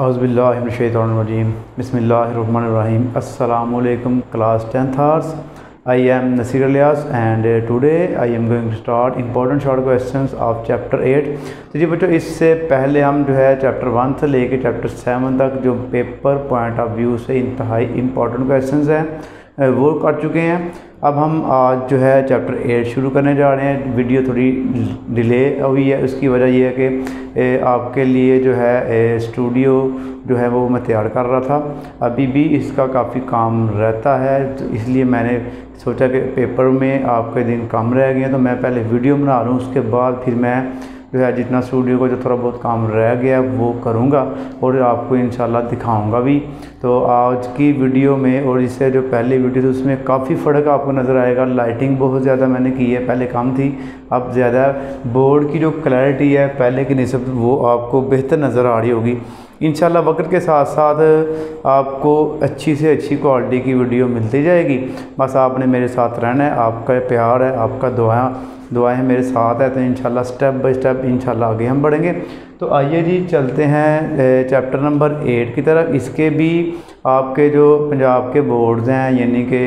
अज़बिल्लाशैतरजीम बसमीम अल्लाम class tenth hours I am Nasir Ilyas and today I am going to start important short questions of chapter eight तो जी बच्चों, इससे पहले हम जो है चैप्टर वन से लेके चैप्टर सेवन तक जो पेपर पॉइंट ऑफ़ व्यू से इंतहाई इंपॉर्टेंट क्वेश्चंस हैं वो कर चुके हैं। अब हम आज जो है चैप्टर एट शुरू करने जा रहे हैं। वीडियो थोड़ी डिले हुई है, उसकी वजह यह है कि आपके लिए जो है स्टूडियो जो है वो मैं तैयार कर रहा था। अभी भी इसका काफ़ी काम रहता है तो इसलिए मैंने सोचा कि पेपर में आपके दिन कम रह गए तो मैं पहले वीडियो बना रहा हूँ, उसके बाद फिर मैं जो है जितना स्टूडियो का जो थोड़ा बहुत काम रह गया वो करूँगा और आपको इन दिखाऊँगा भी। तो आज की वीडियो में और इससे जो पहले वीडियो थी, उसमें काफ़ी फ़र्क आपको नज़र आएगा। लाइटिंग बहुत ज़्यादा मैंने की है, पहले कम थी। अब ज़्यादा बोर्ड की जो क्लैरिटी है, पहले की नस्बत वो आपको बेहतर नज़र आ रही होगी। इन वक्त के साथ साथ आपको अच्छी से अच्छी क्वालिटी की वीडियो मिलती जाएगी। बस आपने मेरे साथ रहना है, आपका प्यार है, आपका दुआ दुआएँ मेरे साथ है तो इन स्टेप बाई स्टेप इन आगे हम बढ़ेंगे। तो आइए जी चलते हैं चैप्टर नंबर एट की तरफ़। इसके भी आपके जो पंजाब के बोर्ड्स हैं, यानी कि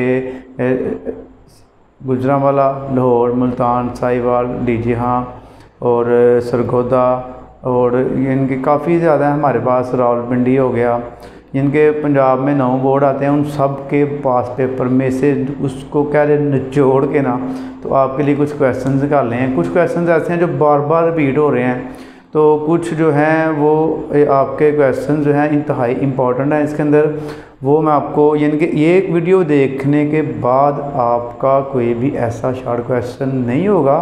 गुजरावाला, लाहौर, मुल्तान, साहिवाल, डी हाँ और सरगोदा और इनके काफ़ी ज़्यादा हमारे पास रावलपिंडी हो गया। जिनके पंजाब में नौ बोर्ड आते हैं, उन सब के पास पेपर में से उसको कह रहे निचोड़ के ना। तो आपके लिए कुछ क्वेश्चन निकाले हैं कुछ क्वेश्चन ऐसे हैं जो बार बार रिपीट हो रहे हैं। तो कुछ जो हैं, वो आपके क्वेश्चन जो हैं, इंतहाई इंपॉर्टेंट हैं इसके अंदर। वो मैं आपको यानी कि एक वीडियो देखने के बाद आपका कोई भी ऐसा शार्ट क्वेश्चन नहीं होगा,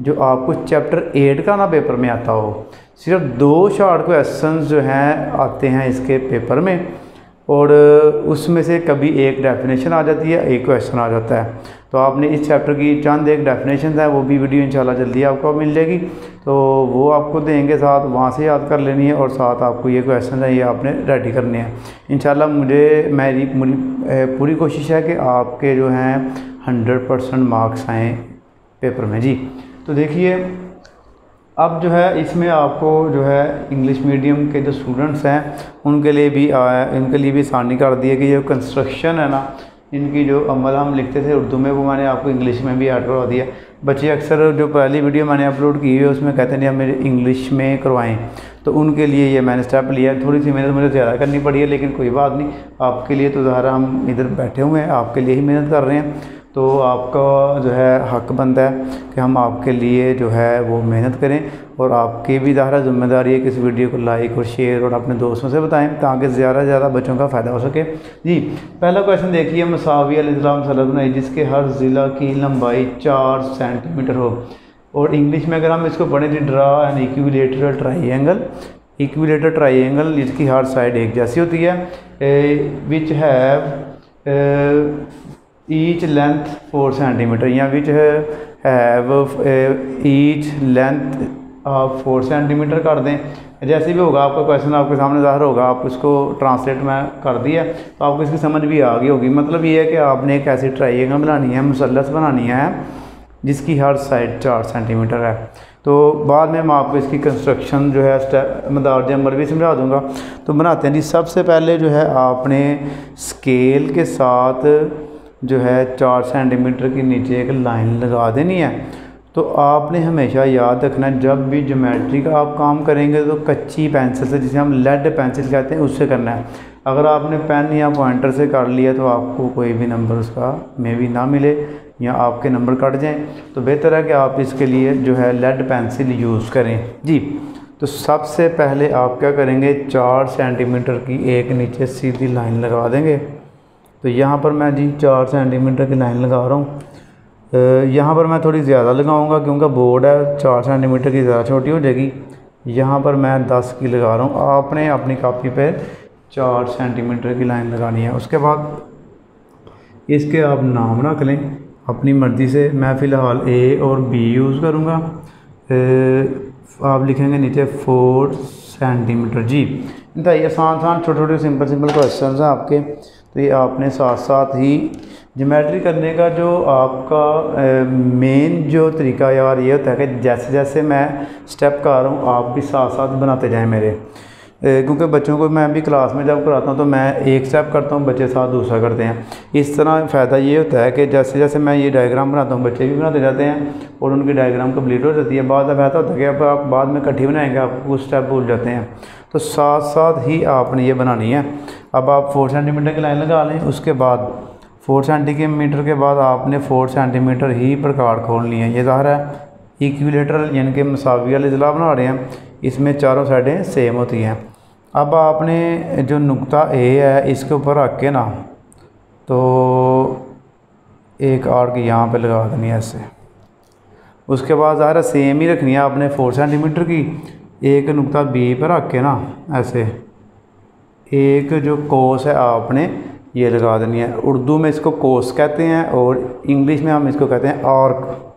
जो आपको चैप्टर एट का ना पेपर में आता हो। सिर्फ़ दो शार्ट क्वेश्चन जो हैं, आते हैं इसके पेपर में, और उसमें से कभी एक डेफिनेशन आ जाती है, एक क्वेश्चन आ जाता है। तो आपने इस चैप्टर की चंद एक डेफिनेशन है, वो भी वीडियो इंशाल्लाह जल्दी आपको मिल जाएगी। तो वो आपको देंगे साथ, वहाँ से याद कर लेनी है, और साथ आपको ये क्वेश्चन है, ये आपने रेडी करने हैं। इंशाल्लाह मुझे, मेरी पूरी कोशिश है कि आपके जो हैं हंड्रेड परसेंट मार्क्स आएँ पेपर में, जी। तो देखिए अब जो है, इसमें आपको जो है इंग्लिश मीडियम के जो स्टूडेंट्स हैं, उनके लिए भी इनके लिए भी आसानी कर दी है कि जो कंस्ट्रक्शन है ना, इनकी जो अमल हम लिखते थे उर्दू में, वो मैंने आपको इंग्लिश में भी ऐड करवा दिया। बच्चे अक्सर जो पहली वीडियो मैंने अपलोड की है, उसमें कहते हैं मेरे इंग्लिश में करवाएँ। तो उनके लिए ये मैंने स्टेप लिया थोड़ी सी मेहनत मुझे ज़्यादा करनी पड़ी है, लेकिन कोई बात नहीं। आपके लिए तो ज़ाहिर हम इधर बैठे हुए हैं, आपके लिए ही मेहनत कर रहे हैं। तो आपका जो है हक बनता है कि हम आपके लिए जो है वो मेहनत करें और आपकी भी ज़ाहिर ज़िम्मेदारी है कि इस वीडियो को लाइक और शेयर और अपने दोस्तों से बताएँ ताकि ज़्यादा से ज़्यादा बच्चों का फ़ायदा हो सके। जी, पहला क्वेश्चन देखिए मसावी सलब बनाई जिसके हर ज़िला की लंबाई चार सेंटीमीटर हो। और इंग्लिश में अगर हम इसको पढ़ें तो draw an equilateral triangle equilateral triangle जिसकी हर साइड एक जैसी होती है which have each length four centimetre या विच हैव ईच लेंथ आप फोर सेंटीमीटर कर दें जैसे भी होगा आपका क्वेश्चन आपके सामने ज़ाहिर होगा आप इसको ट्रांसलेट में कर दिया तो आपको इसकी समझ भी आ गई होगी मतलब ये है कि आपने एक ऐसी ट्राइंगल बनानी है मुसलस बनानी है जिसकी हर साइड चार सेंटीमीटर है तो बाद में मैं आपको इसकी कंस्ट्रक्शन जो है मदार जम्बर भी समझा दूँगा तो बनाते हैं जी सबसे पहले जो है आपने स्केल के साथ जो है चार सेंटीमीटर के नीचे एक लाइन लगा देनी है। तो आपने हमेशा याद रखना, जब भी ज्योमेट्री का आप काम करेंगे तो कच्ची पेंसिल से, जिसे हम लेड पेंसिल कहते हैं, उससे करना है। अगर आपने पेन या पॉइंटर से कर लिया तो आपको कोई भी नंबर उसका मे भी ना मिले या आपके नंबर कट जाएँ। तो बेहतर है कि आप इसके लिए जो है लेड पेंसिल यूज़ करें। जी तो सबसे पहले आप क्या करेंगे, चार सेंटीमीटर की एक नीचे सीधी लाइन लगा देंगे। तो यहाँ पर मैं जी चार सेंटीमीटर की लाइन लगा रहा हूँ। यहाँ पर मैं थोड़ी ज़्यादा लगाऊँगा क्योंकि बोर्ड है, चार सेंटीमीटर की ज़्यादा छोटी हो जाएगी। यहाँ पर मैं दस की लगा रहा हूँ। आपने अपनी कापी पर चार सेंटीमीटर की लाइन लगानी है। उसके बाद इसके आप नाम रख लें। अपनी मर्ज़ी से मैं फ़िलहाल ए और बी यूज़ करूँगा। आप लिखेंगे नीचे फोर सेंटीमीटर जी इंतहाई आसान आसान छोटे छोटे सिंपल सिंपल क्वेश्चन हैं आपके। तो ये आपने साथ साथ ही जोमेट्री करने का जो आपका मेन जो तरीका यार ये होता है कि जैसे जैसे मैं स्टेप कर रहा हूँ, आप भी साथ साथ बनाते जाएँ मेरे। क्योंकि बच्चों को मैं भी क्लास में जब कराता हूँ तो मैं एक स्टेप करता हूँ, बच्चे साथ दूसरा करते हैं। इस तरह फ़ायदा ये होता है कि जैसे जैसे मैं ये डायग्राम बनाता हूँ, बच्चे भी बनाते जाते हैं और उनकी डायग्राम कंप्लीट हो जाती है। बाद में ऐसा होता है कि अब आप बाद में इकट्ठी बनाएँगे, आप कुछ स्टेप भूल जाते हैं। तो साथ साथ ही आपने ये बनानी है। अब आप फोर सेंटीमीटर की लाइन लगा लें, उसके बाद फोर सेंटीमीटर के बाद आपने फोर सेंटीमीटर ही प्रकार खोलनी है। ये ज़ाहिर है इक्विलेटरल यानी कि मसावी वाले ज़िला बना रहे हैं। इसमें चारों साइडें सेम होती हैं। अब आपने जो नुकता ए है, इसके ऊपर रख के ना तो एक आर्क यहाँ पे लगा देनी है ऐसे। उसके बाद ज़ाहिर सेम ही रखनी है आपने फोर सेंटीमीटर की। एक नुकता बी पर रख के ना ऐसे। एक जो कोस है आपने, ये लगा देनी है। उर्दू में इसको कोस कहते हैं और इंग्लिश में हम इसको कहते हैं आर्क।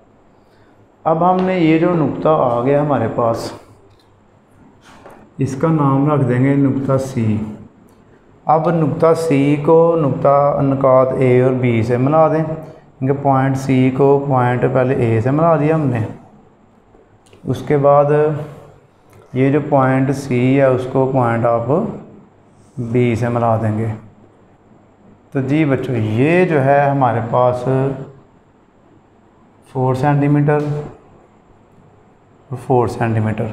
अब हमने ये जो नुकता आ गया हमारे पास, इसका नाम रख देंगे नुकता सी। अब नुकता सी को नुकता अनुकात ए और बी से मिला दें। क्योंकि पॉइंट सी को पॉइंट पहले ए से मिला दिया हमने। उसके बाद ये जो पॉइंट सी है, उसको पॉइंट आप बी से मिला देंगे। तो जी बच्चों, ये जो है हमारे पास फोर सेंटीमीटर फोर सेंटीमीटर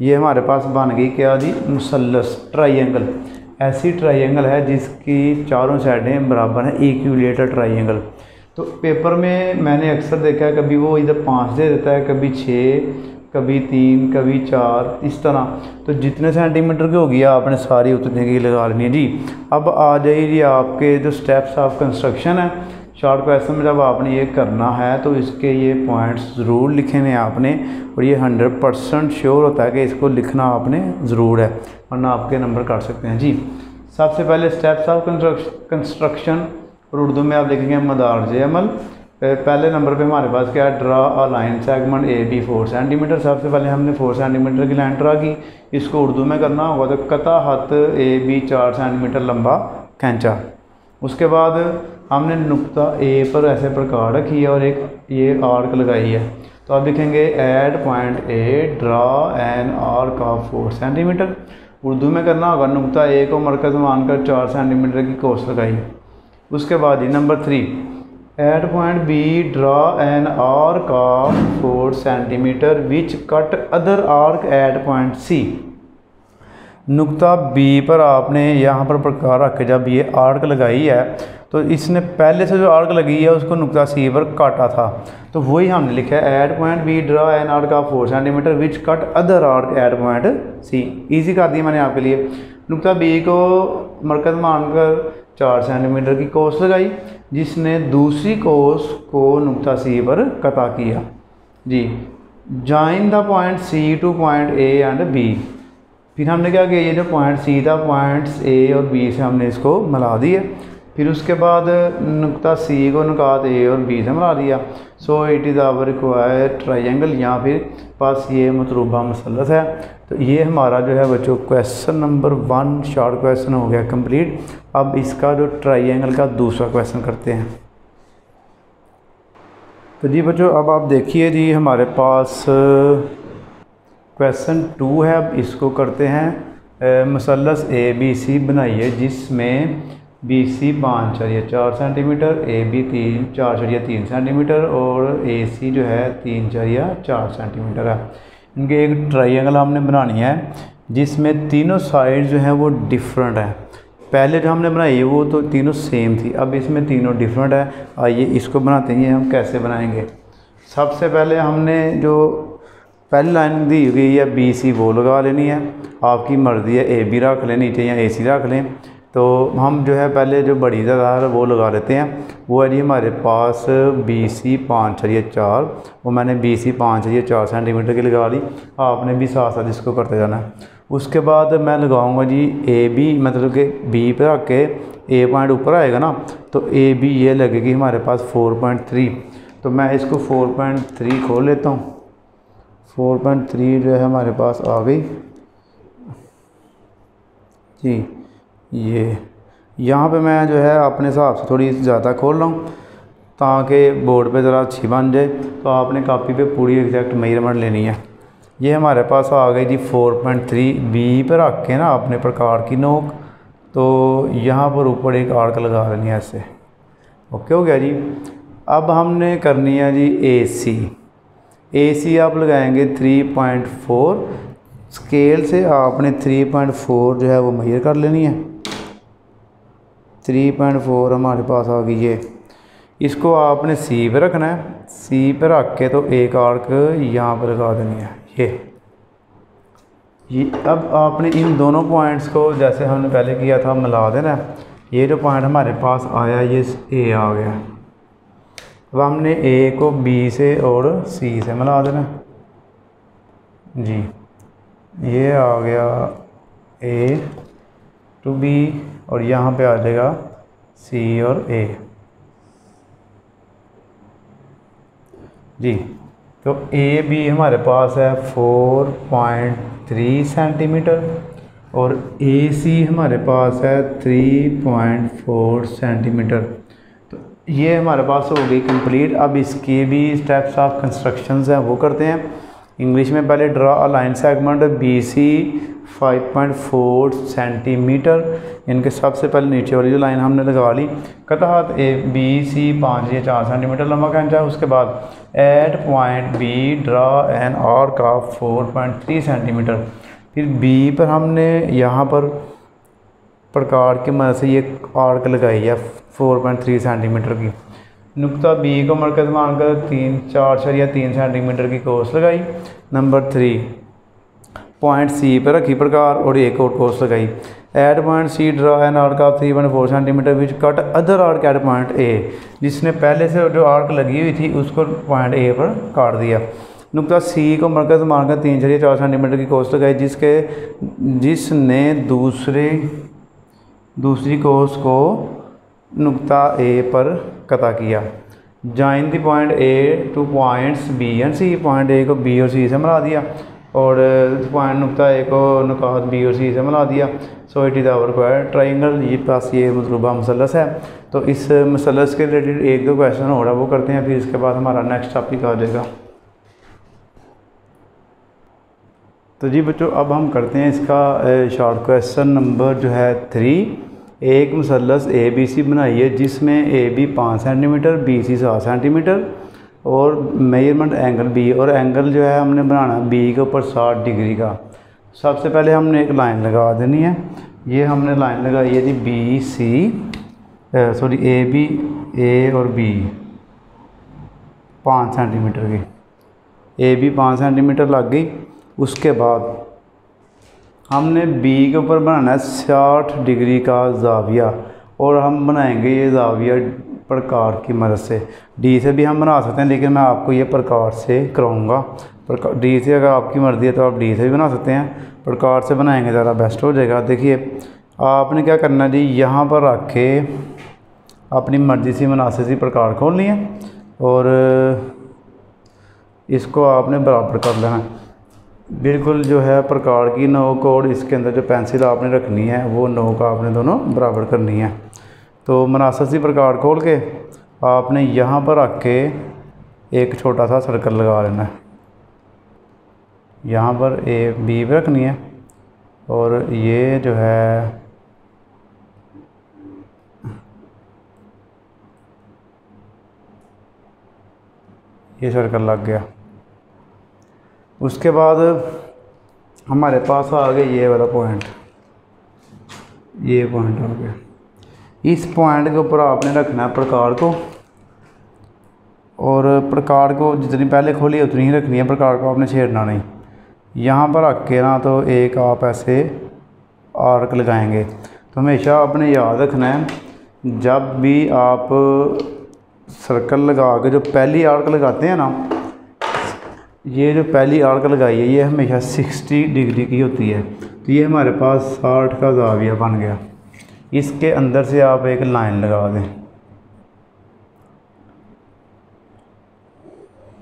ये हमारे पास बन गई क्या जी? मुसलस ट्राइंगल ऐसी ट्राइंगल है जिसकी चारों साइडें बराबर हैं इक्विलेटर ट्राइंगल तो पेपर में मैंने अक्सर देखा है, कभी वो इधर पाँच दे देता है, कभी छः कभी तीन, कभी चार, इस तरह। तो जितने सेंटीमीटर की होगी, आपने सारी उतने की लगा लेनी है जी। अब आ जाइए आपके जो स्टेप्स ऑफ़ कंस्ट्रक्शन है। शॉर्ट क्वेश्चन में जब आपने ये करना है तो इसके ये पॉइंट्स ज़रूर लिखे हैं आपने, और ये हंड्रेड परसेंट श्योर होता है कि इसको लिखना आपने ज़रूर है, वरना आपके नंबर काट सकते हैं जी। सबसे पहले स्टेप्स ऑफ़ कंस्ट्रक्शन और उर्दू में आप लिखेंगे मदारज अमल। पहले नंबर पे हमारे पास क्या draw a line segment A B four centimetre सबसे पहले हमने फोर सेंटीमीटर की लाइन ड्रा की। इसको उर्दू में करना होगा तो कता हथ ए बी चार सेंटीमीटर लंबा खींचा। उसके बाद हमने नुकता ए पर ऐसे प्रकार रखी है और एक ये आर्क लगाई है। तो आप लिखेंगे at point A draw an arc of four centimetre Urdu में करना होगा, नुकता ए को मरकज मानकर चार सेंटीमीटर की कोस लगाई। उसके बाद ही number three at point B draw an arc of four centimetre which cut other arc at point C नुकता B पर आपने यहाँ पर प्रकार रख के जब ये आर्क लगाई है तो इसने पहले से जो आर्क लगी है, उसको नुकता सी पर काटा था। तो वही हमने लिखा है at point B draw an arc of four centimetre which cut other arc at point C easy कर दिया मैंने आपके लिए। नुकता बी को मरकज मानकर चार सेंटीमीटर की कोस लगाई। जिसने दूसरी कोस को नुकता सी पर कता किया। जी join the point C to point A and B फिर हमने क्या किया? ये जो पॉइंट सी था पॉइंट्स ए और बी से हमने इसको मिला दिया। फिर उसके बाद नुकता सी को नुकात ए और बी से मिला दिया। So it is our require triangle या फिर पास ये मतलूबा मसलत है। तो ये हमारा जो है बच्चों question number one short question हो गया कंप्लीट अब इसका जो ट्राइंगल का दूसरा क्वेश्चन करते हैं। तो जी बच्चों, अब आप देखिए जी, हमारे पास क्वेश्चन टू है। अब इसको करते हैं मसलस ए बी सी बनाइए, जिसमें बी सी पाँच चढ़िए चार सेंटीमीटर ए बी तीन, चार चढ़िए तीन सेंटीमीटर और ए सी जो है तीन चढ़िया चार सेंटीमीटर है। इनके एक ट्राइंगल हमने बनानी है, जिसमें तीनों साइड जो हैं वो डिफरेंट है। पहले जो हमने बनाई वो तो तीनों सेम थी, अब इसमें तीनों डिफरेंट है। आइए इसको बनाते हैं हम कैसे बनाएँगे? सबसे पहले हमने जो पहली लाइन दी हुई है बी सी वो लगा लेनी है। आपकी मर्ज़ी है ए बी रख लें, नीचे या ए सी रख लें। तो हम जो है पहले जो बड़ी दादार वो लगा लेते हैं। वो है जी हमारे पास बी सी पाँच छः चार। वो मैंने बी सी पाँच छः चार सेंटीमीटर की लगा ली। आपने भी साथ साथ इसको करते जाना है। उसके बाद मैं लगाऊँगा जी ए बी मतलब कि बी पे रख के ए पॉइंट ऊपर आएगा ना तो ए बी ये लगेगी हमारे पास फोर पॉइंट थ्री तो मैं इसको फोर पॉइंट थ्री खोल लेता हूँ। फोर पॉइंट थ्री जो है हमारे पास आ गई। जी। ये, यहाँ पे मैं जो है अपने हिसाब से थोड़ी ज़्यादा खोल रहा हूँ, ताकि बोर्ड पे ज़रा अच्छी बन जाए। तो आपने कापी पे पूरी एग्जैक्ट मेज़रमेंट लेनी है। ये हमारे पास आ गई जी फोर पॉइंट थ्री बी पर रख के ना अपने प्रकार की नोक। तो यहाँ पर ऊपर एक आर्क लगा लेनी है ऐसे। ओके, हो गया जी। अब हमने करनी है जी ए सी ए सी आप लगाएँगे थ्री पॉइंट फोर। स्केल से आपने थ्री पॉइंट फोर जो है वो मैयर कर लेनी है। थ्री पॉइंट फोर हमारे पास आ गई है। इसको आपने सी पर रखना है। सी पर रख के तो एक आर्क यहाँ पर लगा देनी है। ये ये अब आपने इन दोनों पॉइंट्स को जैसे हमने पहले किया था, मिला देना है। ये जो पॉइंट हमारे पास आया, ये ए आ गया। अब हमने ए को बी से और सी से मिला देना है। जी, ये आ गया ए टू बी और यहाँ पे आ जाएगा सी और ए जी तो ए बी हमारे पास है फोर पॉइंट थ्री सेंटीमीटर और ए सी हमारे पास है थ्री पॉइंट फोर सेंटीमीटर तो ये हमारे पास हो गई कंप्लीट अब इसके भी स्टेप्स ऑफ़ कंस्ट्रक्शन हैं, वो करते हैं। इंग्लिश में पहले draw a line segment B C 5.4 centimetre इनके सबसे पहले नीचे वाली जो लाइन हमने लगा ली कतहत ए बी सी पाँच, या चार सेंटीमीटर लंबा खींचा उसके बाद at point B draw an arc of 4.3 centimetre फिर बी पर हमने यहाँ पर प्रकार की मदद से ये आर्क लगाई है 4.3 सेंटीमीटर की। नुकता बी को मरकज मानकर तीन, चार छर या तीन सेंटीमीटर की कोर्स लगाई। नंबर थ्री पॉइंट सी पर रखी प्रकार और एक और कोर्स लगाई। At point C draw an arc of three point four centimetre which cut other arc at point A जिसने पहले से जो आर्क लगी हुई थी उसको पॉइंट ए पर काट दिया। नुकता सी को मरकज मारकर तीन छः चार सेंटीमीटर की कोर्स लगाई, जिसके, जिसने दूसरे, दूसरी कोर्स को नुकता ए पर कता किया। Join the point A to points B and C point A को बी और सी से मिला दिया। और पॉइंट नुकता ए को नुकात बी और सी से मिला दिया। So it is our required triangle ये पास ये मतलूबा मसलस है। तो इस मसलस के रिलेटेड एक दो क्वेश्चन हो रहा वो करते हैं। फिर इसके बाद हमारा नेक्स्ट टॉपिक आ जाएगा। तो जी बच्चों, अब हम करते हैं इसका शॉर्ट क्वेश्चन नंबर जो है थ्री एक मसलस ए बी सी बनाइए जिसमें ए बी पाँच सेंटीमीटर बी सी सात सेंटीमीटर और मेज़रमेंट एंगल बी और एंगल जो है हमने बनाना बी के ऊपर साठ डिग्री का। सबसे पहले हमने एक लाइन लगा देनी है। ये हमने लाइन लगाई है जी B C sorry A B A और बी पाँच सेंटीमीटर की। ए बी पाँच सेंटीमीटर लग गई। उसके बाद हमने बी के ऊपर बनाना है साठ डिग्री का जाविया। और हम बनाएँगे ये जाविया प्रकार की मदद से। डी से भी हम बना सकते हैं, लेकिन मैं आपको ये प्रकार से कराऊँगा। प्रकार डी से अगर आपकी मर्ज़ी है तो आप डी से भी बना सकते हैं। प्रकार से बनाएँगे, ज़्यादा बेस्ट हो जाएगा। देखिए, आपने क्या करना जी? यहाँ पर रख के अपनी मर्ज़ी से मुनासिब सी प्रकार खोलनी है और इसको आपने बराबर कर लेना बिल्कुल जो है प्रकार की नोक और इसके अंदर जो पेंसिल आपने रखनी है, वो नोक आपने दोनों बराबर करनी है। तो मुनासिब सी प्रकार खोल के आपने यहाँ पर रख के एक छोटा सा सर्कल लगा लेना है। यहाँ पर ए बी रखनी है और ये जो है ये सर्कल लग गया। उसके बाद हमारे पास आ गया ये वाला पॉइंट। ये पॉइंट आ गया। इस पॉइंट के ऊपर आपने रखना है प्रकार को। और प्रकार को जितनी पहले खोली है उतनी ही रखनी है, प्रकार को आपने छेड़ना नहीं। यहाँ पर रख के ना तो एक आप ऐसे आर्क लगाएँगे। तो हमेशा आपने याद रखना है, जब भी आप सर्कल लगा के जो पहली आर्क लगाते हैं ना, ये जो पहली आर्क लगाई है, ये हमेशा 60 डिग्री की होती है। तो ये हमारे पास 60 का जाविया बन गया। इसके अंदर से आप एक लाइन लगा दें।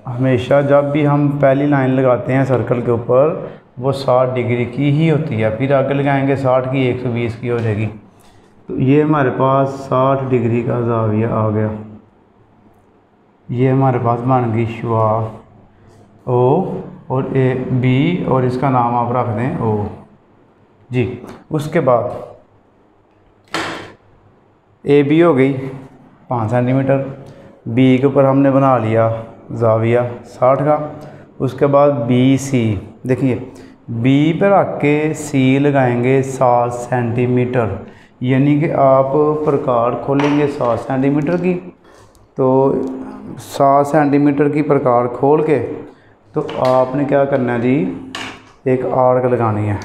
हमेशा जब भी हम पहली लाइन लगाते हैं सर्कल के ऊपर, वो साठ डिग्री की ही होती है। फिर आगे लगाएँगे साठ की, एक सौ बीस की हो जाएगी। तो ये हमारे पास साठ डिग्री का जाविया आ गया। ये हमारे पास बन गई शुआ, ओ और ए, बी और इसका नाम आप रख दें ओ। जी, उसके बाद ए बी हो गई। पाँच सेंटीमीटर बी के ऊपर हमने बना लिया जाविया साठ का। उसके बाद बी सी देखिए बी पर रख के सी लगाएँगे सात सेंटीमीटर यानी कि आप प्रकार खोलेंगे सात सेंटीमीटर की। तो सात सेंटीमीटर की प्रकार खोल के तो आपने क्या करना है जी? एक आर्क लगानी है।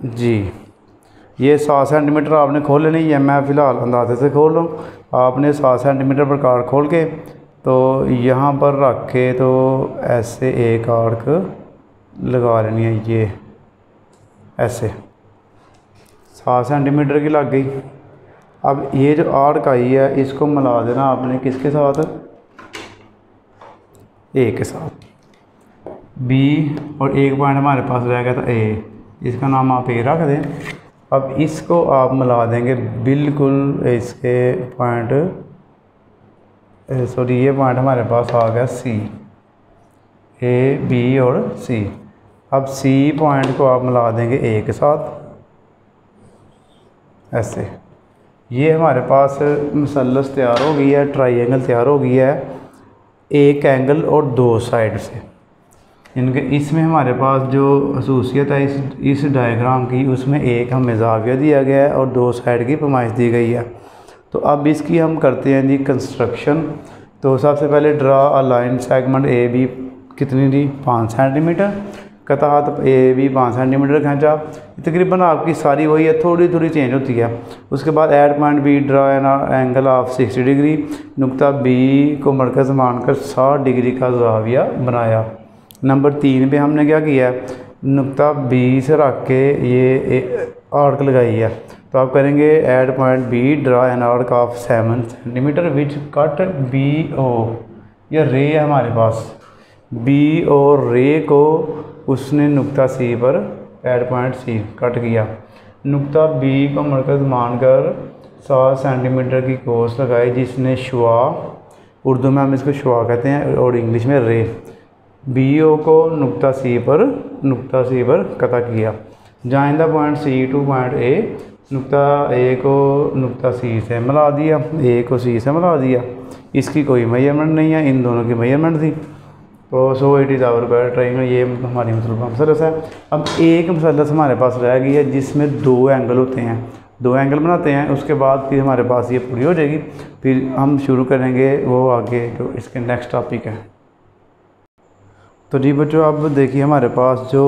जी। ये सात सेंटीमीटर आपने खोल लेनी है। मैं फ़िलहाल अंदाजे से खोल लूँ। आपने सात सेंटीमीटर पर कार्ड खोल के तो यहाँ पर रख के तो ऐसे एक आर्क लगा लेनी है ये। ऐसे। सात सेंटीमीटर की लग गई। अब ये जो आर्क आई है, इसको मिला देना आपने किसके साथ? ए के साथ। बी, और एक पॉइंट हमारे पास रह गया था ए। इसका नाम आप ए रख दें। अब इसको आप मिला देंगे बिल्कुल इसके पॉइंट सॉरी ये पॉइंट हमारे पास आ गया सी ए बी और सी अब सी पॉइंट को आप मिला देंगे ए के साथ. ऐसे. ये हमारे पास मसलस तैयार हो गई है ट्राई तैयार हो गई है, एक एंगल और दो साइड से. इनके इसमें हमारे पास जो खसूसियत है, इस इस डायग्राम की, उसमें एक हमें जाविया दिया गया है और दो साइड की पमाइश दी गई है। तो अब इसकी हम करते हैं जी कंस्ट्रक्शन तो सबसे पहले draw a line segment A B कितनी दी पाँच सेंटीमीटर कतात ए बी पाँच सेंटीमीटर खींचा। तकरीबन आपकी सारी वही है थोड़ी थोड़ी चेंज होती है। उसके बाद at point B draw an angle of sixty degree नुकता B को मरकज़ मानकर साठ डिग्री का जाविया बनाया। नंबर तीन पे हमने क्या किया? है नुकता बी से रख के ये आर्क लगाई है। तो आप करेंगे at point B draw an arc of seven centimetre which cut B O या रे है हमारे पास। बी और रे को उसने नुकता सी पर एड पॉइंट सी कट किया। नुकता बी को मरकज़ मानकर सात सेंटीमीटर की कोस लगाई, जिसने शुआ उर्दू में हम इसको शुआ कहते हैं और इंग्लिश में रे बी ओ को नुकता सी पर, नुकता सी पर कता किया। जाइंदा point C to point A नुकता A को नुकता सी से मिला दिया ए को सी से मिला दिया। इसकी कोई मेज़रमेंट नहीं है, इन दोनों की मेज़रमेंट थी। तो सो इट इज़ आवर पर ट्राइंगल ये हमारी मतलब मसलस है। अब एक मसलस हमारे पास रह गई है, जिसमें दो एंगल होते हैं। दो एंगल बनाते हैं, उसके बाद फिर हमारे पास ये पूरी हो जाएगी। फिर हम शुरू करेंगे वो आगे, जो इसके नेक्स्ट टॉपिक है। तो जी बच्चों, अब देखिए हमारे पास जो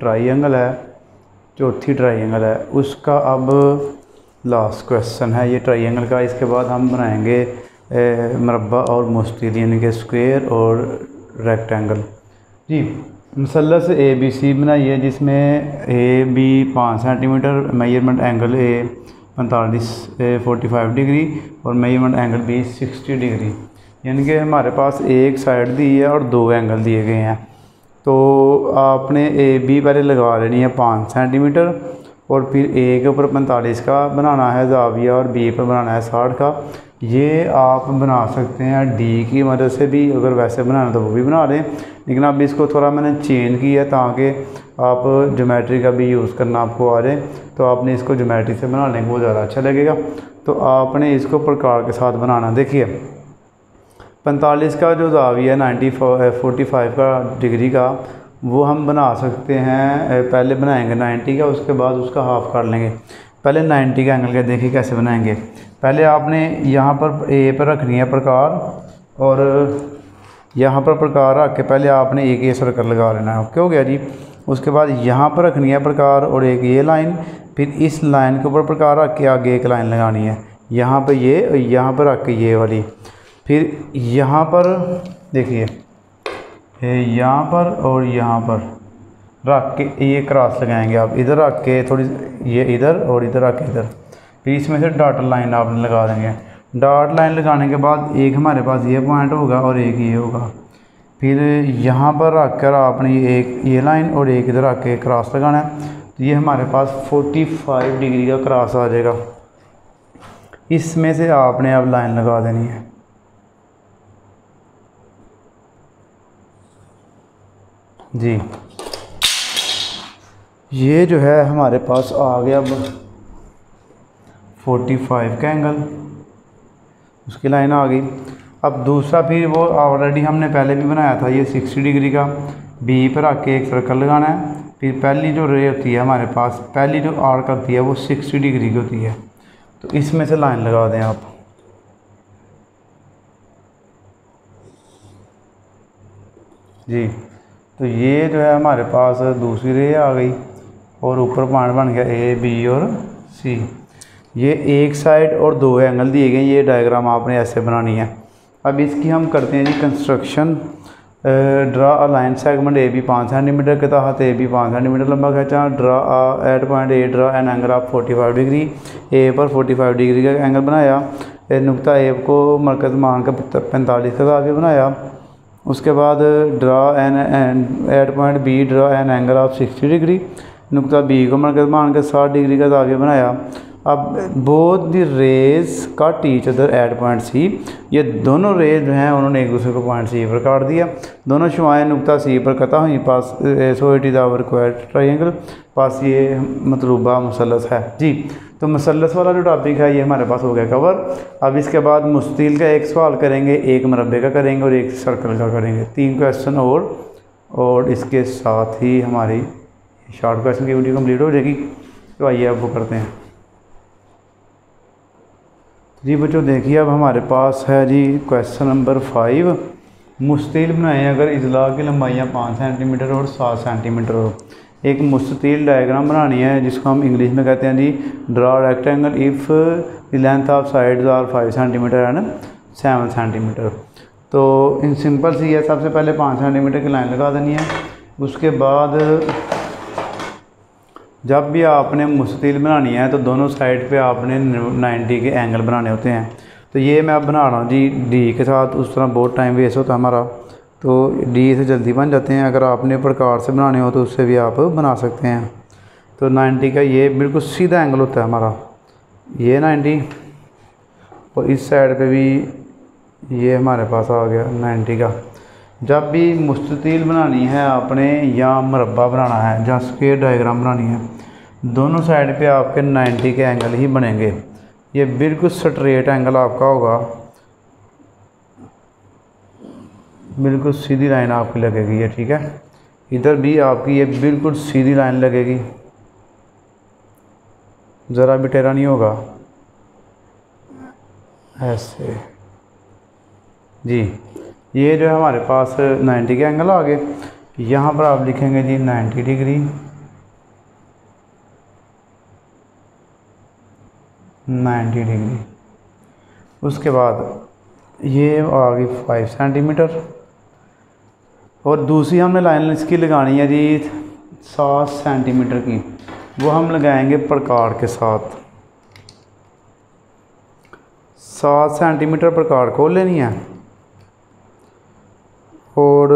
ट्राइंगल है, चौथी ट्राइंगल है, उसका अब लास्ट क्वेश्चन है। ये ट्राइंगल का इसके बाद हम बनाएँगे मरबा और मुस्तिल यानी कि स्क्वेयर और rectangle ji, मसलस A B C बनाइए, जिसमें ए बी पाँच सेंटीमीटर मेज़रमेंट एंगल ए पैंतालीस फोर्टी फाइव डिग्री और measurement angle B sixty degree यानी कि हमारे पास एक साइड दी है और दो एंगल दिए गए हैं। तो आपने ए बी पहले लगा लेनी है पाँच सेंटीमीटर और फिर ए के ऊपर पैंतालीस का बनाना है जाविया और बी पर बनाना है साठ का। ये आप बना सकते हैं डी की मदद से भी, अगर वैसे बनाना तो वो भी बना लें। लेकिन अब इसको थोड़ा मैंने चेंज किया ताकि आप जोमेट्री का भी यूज़ करना आपको आ जाए तो आपने इसको जोमेट्री से बना लेंगे वो ज़्यादा अच्छा लगेगा। तो आपने इसको प्रकार के साथ बनाना, देखिए। पैंतालीस का जो जाविया नाइन्टी फोर्टी फाइव का डिग्री का, वो हम बना सकते हैं पहले बनाएँगे नाइन्टी का, उसके बाद उसका हाफ़ कर लेंगे। पहले नाइन्टी का एंगल का देखिए कैसे बनाएँगे। पहले आपने यहाँ पर, ए पर रखनी है प्रकार, और यहाँ पर प्रकार रख के पहले आपने एक ये सर्कल लगा लेना है। ओके हो गया जी? उसके बाद यहाँ पर रखनी है प्रकार और एक ये लाइन, फिर इस लाइन के ऊपर प्रकार रख के आगे एक लाइन लगानी है। यहाँ पर ये यहाँ पर रख के ये वाली। फिर यहाँ पर, देखिए यहाँ पर और यहाँ पर। रख के ये क्रॉस लगाएँगे आप। इधर रख के थोड़ी ये इधर और इधर रख के इधर। फिर इसमें से डॉट लाइन आप लगा देंगे। डॉट लाइन लगाने के बाद एक हमारे पास ये पॉइंट होगा और एक ये होगा। फिर यहाँ पर रख कर आपने एक, ये लाइन और एक इधर रख के क्रॉस लगाना है। तो ये हमारे पास 45 डिग्री का क्रॉस आ जाएगा। इसमें से आपने अब लाइन लगा देनी है। जी। ये जो है हमारे पास आ गया अब फोर्टी फाइव का एंगल उसकी लाइन आ गई। अब दूसरा फिर वो ऑलरेडी हमने पहले भी बनाया था, ये सिक्सटी डिग्री का। बी पर आके एक सर्कल लगाना है। फिर पहली जो रे होती है हमारे पास, पहली जो आर्क होती है वो सिक्सटी डिग्री की होती है। तो इसमें से लाइन लगा दें आप। जी। तो ये जो है हमारे पास दूसरी रे आ गई और ऊपर पॉइंट बन गया ए बी और सी ये एक साइड और दो एंगल दिए गए ये डायग्राम आपने ऐसे बनानी है। अब इसकी हम करते हैं जी construction draw a line segment A B पाँच सेंटीमीटर के तहत ए बी पाँच सेंटीमीटर लंबा खींचा draw at point A draw an angle of forty five degree A पर फोर्टी फाइव डिग्री का एंगल बनाया। नुकता ए को मरकज़ मान कर पैंतालीस का भी बनाया। उसके बाद draw an and at point B draw an angle of sixty degree नुकता B को मरकज मान के साठ डिग्री का दाविया बनाया। अब both the rays cut each other at point C ये दोनों रेज जो हैं, उन्होंने एक दूसरे को पॉइंट सी पर काट दिया। दोनों शुआएँ नुकता सी पर कता हुई, पास so it is our quite triangle पास ये मतलूबा मुसलस है। जी तो मसलस वाला जो टॉपिक है, ये हमारे पास हो गया कवर अब इसके बाद मुस्तिल का एक सवाल करेंगे, एक मरबे का करेंगे और एक सर्कल का करेंगे. तीन क्वेश्चन और और इसके साथ ही हमारी शॉर्ट क्वेश्चन की वीडियो कंप्लीट हो जाएगी. तो आइए अब वो करते हैं. जी बच्चों, देखिए अब हमारे पास है जी क्वेश्चन नंबर फाइव मुस्तिल बनाए अगर इजला की लंबाइयाँ पाँच सेंटीमीटर और सात सेंटीमीटर हो. एक मुस्तिल डायग्राम बनानी है, जिसको हम इंग्लिश में कहते हैं जी draw rectangle if length of sides are five centimetre and seven centimetre तो इन सिंपल सी है, सबसे पहले पाँच सेंटीमीटर की लाइन लगा देनी है। उसके बाद जब भी आपने मुस्तिल बनानी है तो दोनों साइड पे आपने 90 के एंगल बनाने होते हैं। तो ये मैं अब बना रहा हूँ जी डी के साथ, उस तरह बहुत टाइम वेस्ट होता है हमारा। तो डी से जल्दी बन जाते हैं। अगर आपने प्रकार से बनाने हो तो उससे भी आप बना सकते हैं। तो 90 का ये बिल्कुल सीधा एंगल होता है हमारा। ये 90 और इस साइड पे भी ये हमारे पास आ गया 90 का। जब भी मुस्तिल बनानी है, आपने या मरबा बनाना है, या स्क्वेयर डायग्राम बनानी है, दोनों साइड पे आपके 90 के एंगल ही बनेंगे। ये बिल्कुल स्ट्रेट एंगल आपका होगा। बिल्कुल सीधी लाइन आपकी लगेगी, ये ठीक है? इधर भी आपकी ये बिल्कुल सीधी लाइन लगेगी। ज़रा भी टेरा नहीं होगा? ऐसे। जी, ये जो है हमारे पास 90 के एंगल आ गए। यहाँ पर आप लिखेंगे जी 90 डिग्री। 90 डिग्री। उसके बाद ये आ गई फाइव सेंटीमीटर। और दूसरी हमने लाइन इसकी लगानी है जी सात सेंटीमीटर की। वो हम लगाएँगे प्रकार के साथ। सात सेंटीमीटर प्रकार खोल लेनी है। और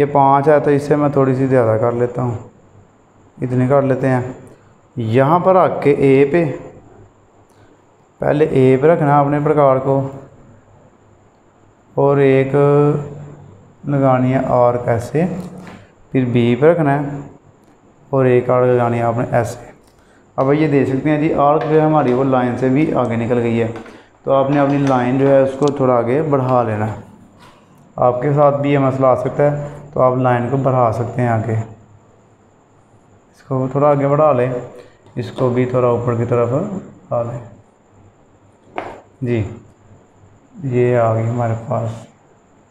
ये पाँच है तो इससे मैं थोड़ी सी ज़्यादा कर लेता हूँ। इतने कर लेते हैं। यहाँ पर रख के ए पे। पहले ए पे रखना अपने प्रकार को। और एक लगानी है आर कैसे? फिर बी पर रखना है और एक आर्क लगानी है आपने ऐसे अब ये देख सकते हैं जी आर्क जो है हमारी वो लाइन से भी आगे निकल गई है। तो आपने अपनी लाइन जो है उसको थोड़ा आगे बढ़ा लेना। है आपके साथ भी ये मसला आ सकता है तो आप लाइन को बढ़ा सकते हैं आगे। इसको थोड़ा आगे बढ़ा लें, इसको भी थोड़ा ऊपर की तरफ़ बढ़ा लें। जी, ये आ गई हमारे पास।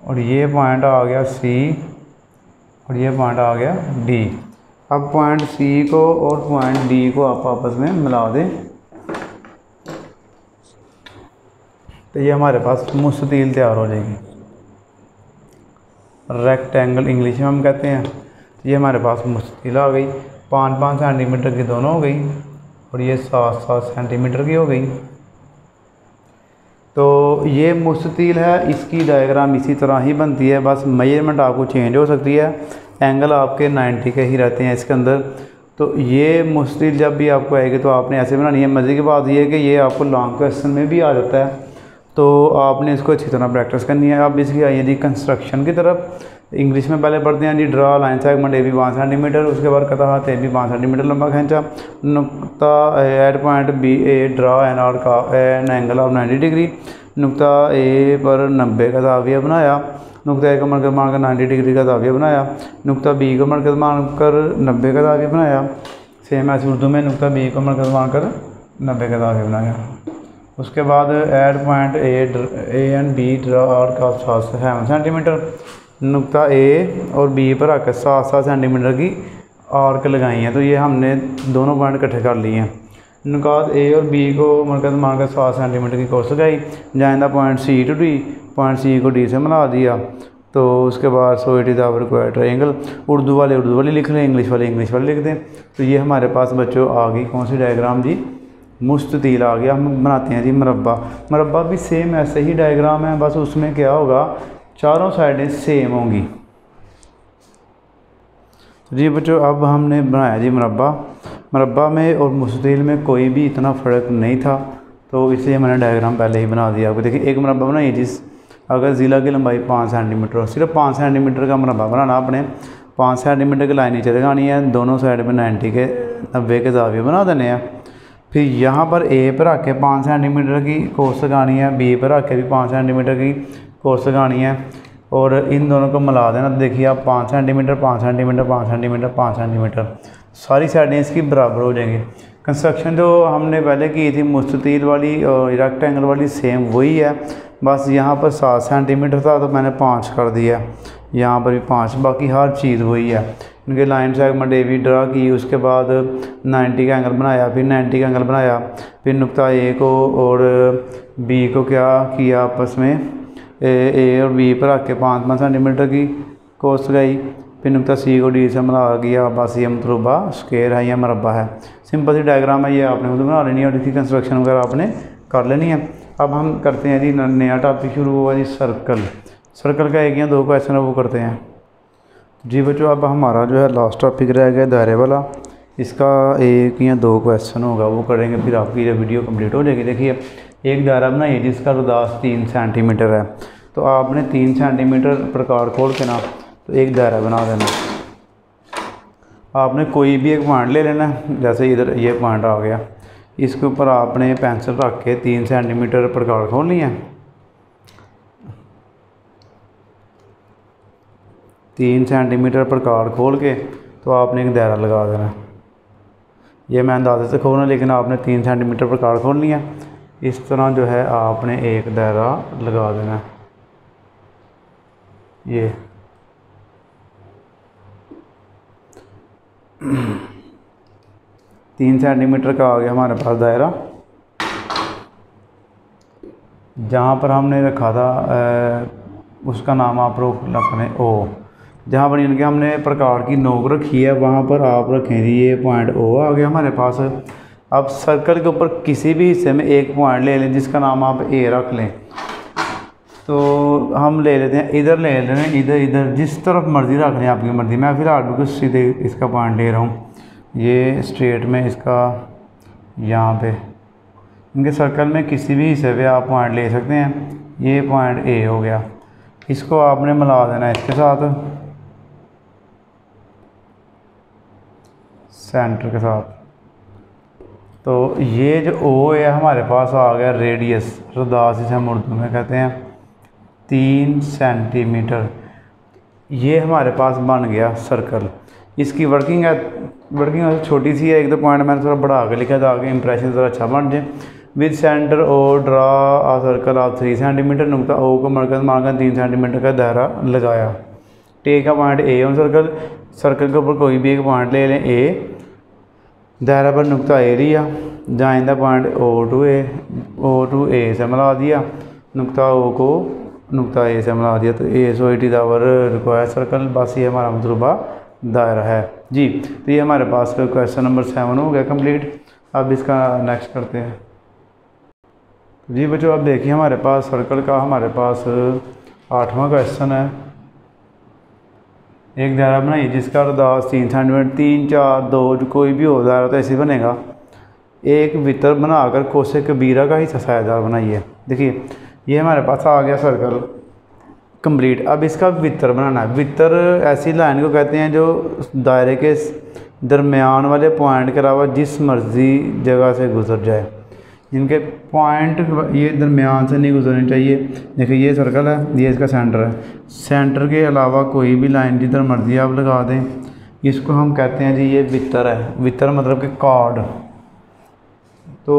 और ये पॉइंट आ गया सी और ये पॉइंट आ गया डी अब पॉइंट सी को और पॉइंट डी को आप आपस में मिला दें। तो ये हमारे पास मुस्तील तैयार हो जाएगी। रेक्टेंगल इंग्लिश में हम कहते हैं तो ये हमारे पास मुस्तील आ गई। पाँच पाँच सेंटीमीटर की दोनों हो गई और ये सात सात सेंटीमीटर की हो गई। तो ये मुस्तिल है, इसकी डायग्राम इसी तरह ही बनती है, बस मेज़रमेंट आपको चेंज हो सकती है एंगल आपके 90 के ही रहते हैं इसके अंदर। तो ये मुस्तिल जब भी आपको आएगी तो आपने ऐसे बनानी है। मज़े की बात यह है कि ये आपको लॉन्ग क्वेश्चन में भी आ जाता है। तो आपने इसको अच्छी तरह प्रैक्टिस करनी है। अब इसकी आइए जी कंस्ट्रक्शन की तरफ़। इंग्लिश में पहले पढ़ते हैं जी draw line segment A B पाँच सेंटीमीटर उसके बाद कथा हाथ ए बी पाँच सेंटीमीटर लंबा खींचा। नुकता at point B A draw an arc का an angle of ninety degree नुकता A पर नब्बे का दाविया बनाया। नुकता ए का मरकज मानकर नाइन्टी डिग्री का दाविया बनाया। नुकता बी का मरकज मानकर नब्बे का दाविया बनाया। सेम ऐसे उर्दू में, नुकता बी को मरकज मानकर नब्बे का दाविया बनाया। उसके बाद at point A A and B draw arc का सात सौ सेवन सेंटीमीटर नुकता ए और बी पर आकर सात सात सेंटीमीटर की आर्क लगाई है। तो ये हमने दोनों पॉइंट इकट्ठे कर लिए हैं। नुकात ए और बी को मरकज मानकर सात सेंटीमीटर की कोर्स लगाई। जाइंदा point C to D point C को डी से मिला दिया। तो उसके बाद so it is our required triangle Urdu वाले उर्दू वाली लिख लें इंग्लिश वाले इंग्लिश वाले लिख दें। तो ये हमारे पास बच्चों आ गई कौन सी डायग्राम जी? मुस्ततील आ गया, हम बनाते हैं जी मरबा मरबा भी सेम ऐसे ही डायग्राम है, बस उसमें क्या होगा, चारों साइडें सेम होंगी। जी बच्चों, अब हमने बनाया जी मरबा मरबा में और मुस्ततील में कोई भी इतना फ़र्क नहीं था तो इसलिए मैंने डायग्राम पहले ही बना दिया। आपको देखिए, एक मरबा बनाइए जिस, अगर ज़िला की लंबाई पाँच सेंटीमीटर हो, सिर्फ़ पाँच सेंटीमीटर का मरबा बनाना आपने। पाँच सेंटीमीटर की लाइन नीचे लगानी है, दोनों साइड में नाइन्टी के नब्बे के जाविये बना देने हैं। फिर यहाँ पर ए पर आके पाँच सेंटीमीटर की कोर्स लगानी है बी पर आके भी पाँच सेंटीमीटर की कोर्स लगानी है। और इन दोनों को मिला देना, देखिए आप पाँच सेंटीमीटर पाँच सेंटीमीटर पाँच सेंटीमीटर पाँच सेंटीमीटर सारी साइडें इसकी बराबर हो जाएँगी। कंस्ट्रक्शन जो हमने पहले की थी मुस्ततील वाली और रेक्टेंगल वाली सेम वही है। बस यहाँ पर सात सेंटीमीटर था तो मैंने पाँच कर दिया। यहाँ पर भी पाँच, बाकी हर चीज़ वही है। इनके लाइन सेगमेंट ए भी ड्रा की उसके बाद 90 का एंगल बनाया फिर 90 का एंगल बनाया फिर नुकता ए को और बी को क्या किया आपस में? ए, ए और बी पर रख के पाँच पाँच सेंटीमीटर की कोस लगाई फिर नुकता सी को डी से मिला गया बस ये मतलबा स्केयर है या मरबा है। सिंपल सी डायग्राम है ये आपने खुद बना लेनी है और इसकी कंस्ट्रक्शन वगैरह आपने कर लेनी है। अब हम करते हैं जी नया टॉपिक शुरू हुआ जी सर्कल सर्कल का एक या दो क्वेश्चन है वो करते हैं। जी बच्चों, अब हमारा जो है लास्ट टॉपिक रह गया दायरे वाला। इसका एक या दो क्वेश्चन होगा, वो करेंगे, फिर आपकी वीडियो कंप्लीट हो जाएगी। देखिए, एक दायरा बनाइए जिसका रुदास तीन सेंटीमीटर है। तो आपने तीन सेंटीमीटर प्रकार खोल के ना तो एक दायरा बना देना। आपने कोई भी एक पॉइंट ले लेना, जैसे इधर ये पॉइंट आ गया। इसके ऊपर आपने पेंसिल रख के तीन सेंटीमीटर प्रकार खोल लिया तीन सेंटीमीटर पर कार्ड खोल के तो आपने एक दायरा लगा देना। ये मैं अंदाजे से खोलना, लेकिन आपने तीन सेंटीमीटर पर कार्ड खोलनी है। इस तरह जो है आपने एक दायरा लगा देना। ये। तीन सेंटीमीटर का आ गया हमारे पास दायरा। जहाँ पर हमने रखा था उसका नाम आप रोक रखने ओ। जहाँ पर इनके हमने प्रकार की नोक रखी है, वहाँ पर आप रखें जी, ये पॉइंट ओ आ गया हमारे पास। अब सर्कल के ऊपर किसी भी हिस्से में एक पॉइंट ले लें, जिसका नाम आप ए रख लें। तो हम ले लेते हैं, इधर ले लेते हैं, इधर इधर, जिस तरफ़ मर्ज़ी रख लें आपकी मर्ज़ी। मैं फिर फ़िलहाल बिल्कुल सीधे इसका पॉइंट ले रहा हूँ। ये स्ट्रेट में इसका यहाँ पे। इनके सर्कल में किसी भी हिस्से पे आप पॉइंट ले सकते हैं। ये पॉइंट ए हो गया। इसको आपने मिला देना इसके साथ। सेंटर के साथ। तो ये जो ओ है, हमारे पास आ गया रेडियस रदास इसे हम उर्दू में कहते हैं तीन सेंटीमीटर ये हमारे पास बन गया सर्कल इसकी वर्किंग है वर्किंग छोटी सी है, एक दो पॉइंट मैंने थोड़ा बढ़ा के लिखा था आगे इंप्रेशन थोड़ा अच्छा बन जाए। With centre O draw a circle of three centimetre नुकता O को मरकज मारकर तीन सेंटीमीटर का दायरा लगाया। Take a point A on circle circle के ऊपर कोई भी एक पॉइंट ले लें ए दायरा पर नुकता ए लिया जाइंदा point O to A, O to A से मिला दिया। नुकता ओ को नुकता ए से मिला दिया। तो a so is our required circle, बस ये हमारा मतलूबा दायरा है। जी तो ये हमारे पास क्वेश्चन नंबर सेवन हो गया कंप्लीट अब इसका नेक्स्ट करते हैं। जी बच्चों, अब देखिए हमारे पास सर्कल का, हमारे पास आठवां क्वेश्चन है। एक दायरा बनाइए जिसका अरदास तीन सेंटीमीटर तीन, चार, दो, जो कोई भी हो दायरा तो ऐसे बनेगा। एक वितर बनाकर कोसे कबीरा का ही सायेदार बनाइए देखिए, ये हमारे पास आ गया सर्कल कंप्लीट। अब इसका वितर बनाना है। वितर ऐसी लाइन को कहते हैं जो दायरे के दरमियान वाले पॉइंट के अलावा जिस मर्ज़ी जगह से गुजर जाए। जिनके पॉइंट ये दरमियान से नहीं गुजरनी चाहिए। देखिए, ये सर्कल है, ये इसका सेंटर है। सेंटर के अलावा कोई भी लाइन जिधर मर्ज़ी आप लगा दें। इसको हम कहते हैं जी, ये वितर है। वितर मतलब कि कार्ड तो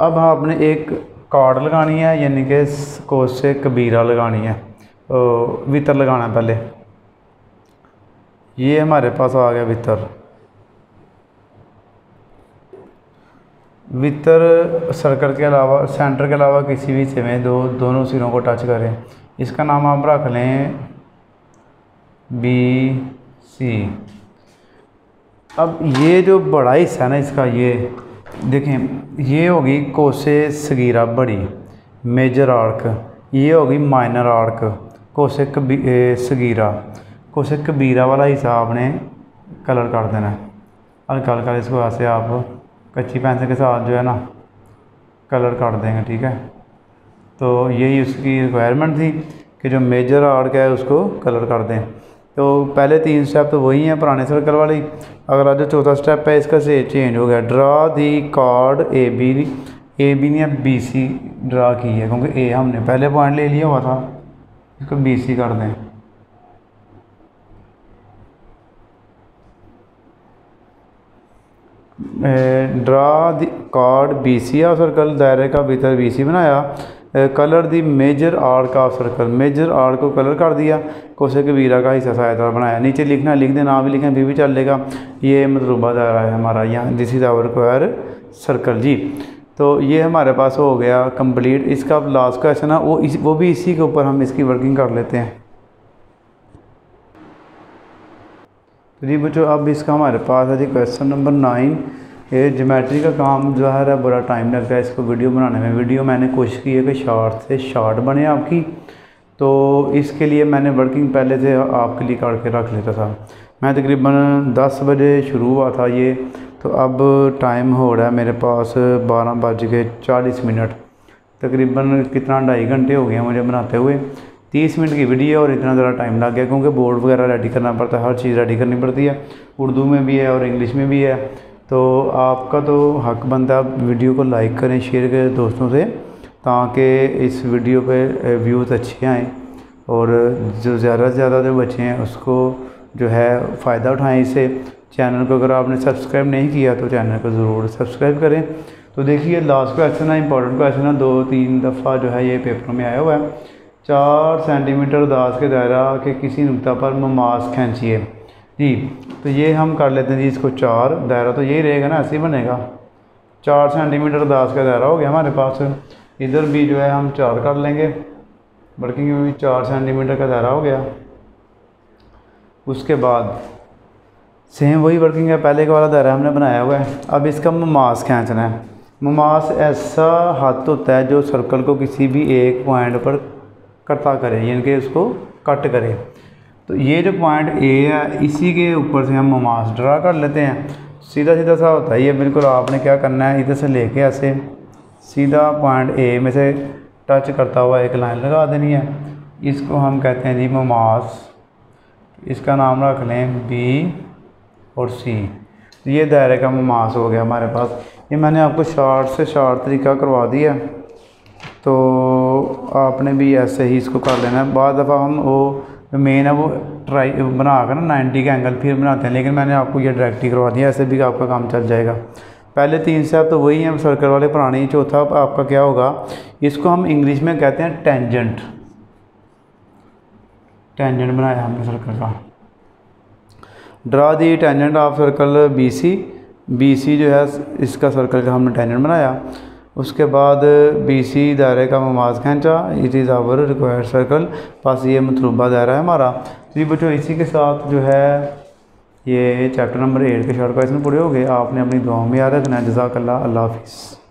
अब आपने एक कार्ड लगानी है, यानी कि कोस से कबीरा लगानी है। तो वितर लगाना पहले। ये हमारे पास आ गया वितर वितर सर्कल के अलावा सेंटर के अलावा किसी भी हिस्से में दो, दोनों सिरों को टच करें। इसका नाम आप रख लें बी सी अब ये जो बड़ा हिस्सा है ना इसका, ये देखें, ये होगी कोसे सगीरा बड़ी मेजर आर्क ये होगी माइनर आर्क कोसे कबी सगीरा। कोसे कबीरा वाला हिस्सा आपने कलर कर देना है। हल्का हल्का इसको ऐसे आप कच्ची पेंसिल के साथ जो है ना कलर कर देंगे, ठीक है? तो यही उसकी रिक्वायरमेंट थी कि जो मेजर आर्ट आर्क है उसको कलर कर दें। तो पहले तीन स्टेप तो वही हैं पुराने सर्कल वाली। अगला जो चौथा स्टेप है, इसका से चेंज हो गया। Draw the chord A B A B ने बी सी ड्रा की है। क्योंकि ए हमने पहले पॉइंट ले लिया हुआ था, इसको बी सी कर दें। Draw the chord B C of circle दायरे का भीतर बी सी बनाया। Colour the major arc of circle major arc को कलर कर दिया। कोसे के वीरा का हिस्सा सहायता बनाया। नीचे लिखना लिख दें ना भी लिखें फिर भी भी लेगा। ये मतलूबा दायरा है हमारा यहाँ। This is our square circle जी। तो ये हमारे पास हो गया कंप्लीट इसका लास्ट क्वेश्चन है, वो इस, वो भी इसी के ऊपर हम इसकी वर्किंग कर लेते हैं। तो जी बच्चों, अब इसका हमारे पास है जी क्वेश्चन नंबर नाइन ये जोमेट्री का काम जो है बड़ा टाइम लगता है इसको वीडियो बनाने में। वीडियो मैंने कोशिश की है कि शॉर्ट से शॉर्ट बने आपकी। तो इसके लिए मैंने वर्किंग पहले से आपके लिए करके रख लेता था। मैं तकरीबन दस बजे शुरू हुआ था ये। तो अब टाइम हो रहा है मेरे पास बारह बज के चालीस मिनट। तकरीबन कितना ढाई घंटे हो गए मुझे बनाते हुए। तीस मिनट की वीडियो और इतना ज़्यादा टाइम लग गया, क्योंकि बोर्ड वगैरह रेडी करना पड़ता है, हर चीज़ रेडी करनी पड़ती है। उर्दू में भी है और इंग्लिश में भी है। तो आपका तो हक बनता है वीडियो को लाइक करें शेयर करें दोस्तों से, ताकि इस वीडियो पे व्यूज़ अच्छे आएँ और जो ज़्यादा से ज़्यादा जो बच्चे हैं, उसको जो है फ़ायदा उठाएँ इससे चैनल को अगर आपने सब्सक्राइब नहीं किया तो चैनल को ज़रूर सब्सक्राइब करें। तो देखिए लास्ट क्वेश्चन है इंपॉर्टेंट क्वेश्चन है, दो तीन दफ़ा जो है ये पेपरों में आया हुआ है। चार सेंटीमीटर दास के दायरा के किसी नुकता पर ममास खींचिए। जी तो ये हम कर लेते हैं जी इसको चार दायरा तो यही रहेगा ना, ऐसे ही बनेगा। चार सेंटीमीटर दास का दायरा हो गया हमारे पास। इधर भी जो है हम चार कर लेंगे वर्किंग में भी चार सेंटीमीटर का दायरा हो गया। उसके बाद सेम वही वर्किंग है, पहले का वाला दायरा हमने बनाया हुआ है। अब इसका ममास खींचना है। ममास ऐसा हाथ होता है जो सर्कल को किसी भी एक पॉइंट पर कटा करें, यानी कि उसको कट करें। तो ये जो पॉइंट ए है, इसी के ऊपर से हम ममास ड्रा कर लेते हैं। सीधा सीधा सा होता है ये बिल्कुल आपने क्या करना है? इधर से लेके ऐसे सीधा पॉइंट ए में से टच करता हुआ एक लाइन लगा देनी है। इसको हम कहते हैं जी ममास इसका नाम रख लें बी और सी तो ये दायरे का ममास हो गया हमारे पास। ये मैंने आपको शार्ट से शार्ट तरीका करवा दिया। तो आपने भी ऐसे ही इसको कर लेना। है बाद दफ़ा हम वो मेन है, वो ट्राई बना कर ना नाइन्टी का एंगल फिर बनाते हैं, लेकिन मैंने आपको ये डायरेक्ट ही करवा दिया, ऐसे भी आपका काम चल जाएगा। पहले तीन स्टेप तो वही हैं सर्कल वाले पुराने चौथा आपका क्या होगा, इसको हम इंग्लिश में कहते हैं टेंजेंट टेंजेंट बनाया हमने सर्कल का। Draw the tangent of circle B C B C जो है, इसका सर्कल का हमने टेंजेंट बनाया। उसके बाद बी सी दायरे का ममाज खींचा it is our required circle पास ये मतलूबा दायरा है हमारा। तो ये बच्चों, इसी के साथ जो है, ये चैप्टर नंबर एट के शॉर्ट क्वेश्चन पूरे हो गए। आपने अपनी दुआओं में याद रखना है। जजाक अल्लाह हाफिज़।